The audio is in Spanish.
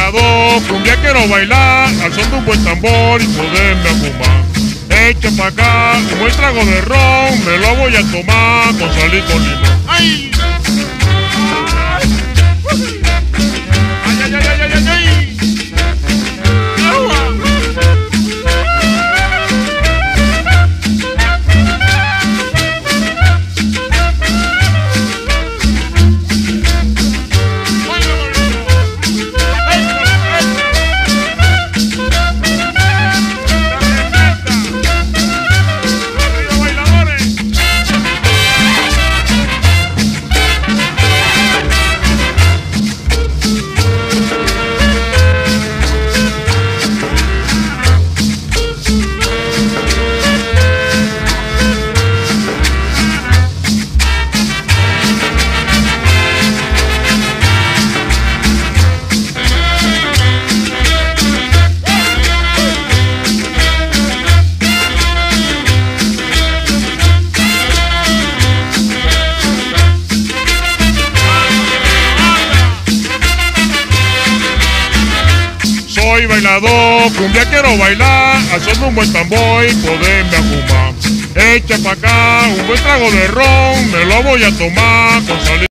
ganado, que un quiero bailar al son de un buen tambor y poderme fumar. Echa pa' acá un buen trago de ron, me lo voy a tomar con sal y con limón. ¡Ay! Soy bailador, cumbia quiero bailar, de un buen tambor poderme fumar. Echa pa' acá un buen trago de ron, me lo voy a tomar con sal y